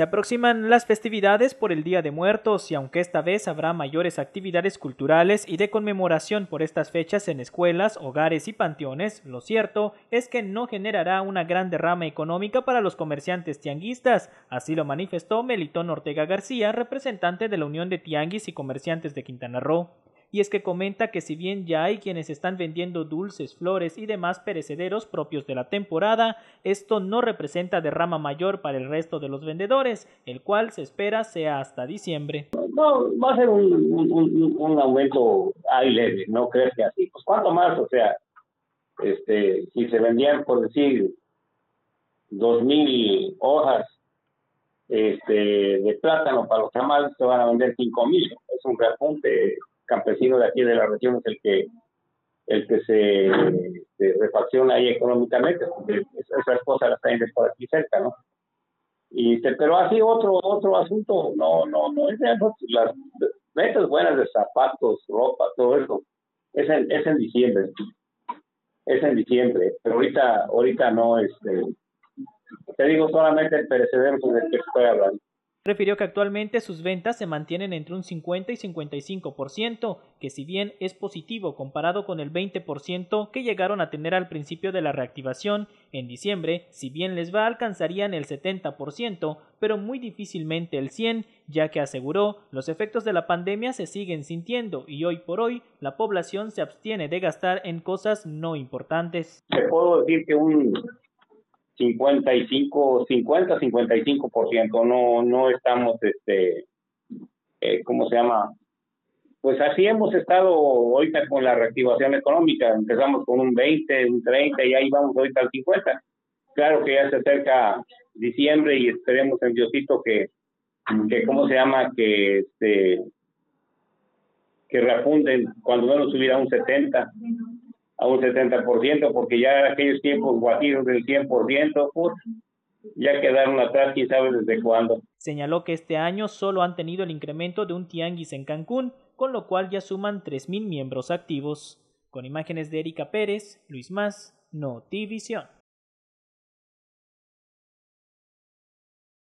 Se aproximan las festividades por el Día de Muertos y aunque esta vez habrá mayores actividades culturales y de conmemoración por estas fechas en escuelas, hogares y panteones, lo cierto es que no generará una gran derrama económica para los comerciantes tianguistas, así lo manifestó Melitón Ortega García, representante de la Unión de Tianguis y Comerciantes de Quintana Roo y es que comenta que si bien ya hay quienes están vendiendo dulces, flores y demás perecederos propios de la temporada, esto no representa derrama mayor para el resto de los vendedores, el cual se espera sea hasta diciembre. No, va a ser un, un, aumento ahí leve, no crees que así. Pues cuánto más, o sea, este, si se vendían, por decir, dos mil hojas este, de plátano para los tamales, se van a vender cinco mil. Es un reapunte campesino de aquí de la región es el que el que se, refacciona ahí económicamente, esas cosas las traen por aquí cerca, ¿no? Y, pero así otro otro asunto, no, no, no, es las ventas buenas de zapatos, ropa, todo eso, es en, es en diciembre, es en diciembre, pero ahorita, ahorita no, este, te digo solamente el perecedero sobre el que estoy hablando. Refirió que actualmente sus ventas se mantienen entre un 50 y 55%, que si bien es positivo comparado con el 20% que llegaron a tener al principio de la reactivación, en diciembre, si bien les va, alcanzarían el 70%, pero muy difícilmente el 100%, ya que aseguró los efectos de la pandemia se siguen sintiendo y hoy por hoy la población se abstiene de gastar en cosas no importantes. Te puedo decir que un 55, 50, 55%, no, no estamos, este, eh, ¿cómo se llama? Pues así hemos estado ahorita con la reactivación económica, empezamos con un 20, un 30 y ahí vamos ahorita al 50. Claro que ya se acerca diciembre y esperemos en Diosito que, que ¿cómo se llama? Que, este, que reapunden cuando menos subiera un 70 a un 70%, porque ya aquellos tiempos guajiros del 100%, pues ya quedaron atrás, quién sabe desde cuándo. Señaló que este año solo han tenido el incremento de un tianguis en Cancún, con lo cual ya suman 3.000 miembros activos. Con imágenes de Erika Pérez, Luis Más, Notivisión.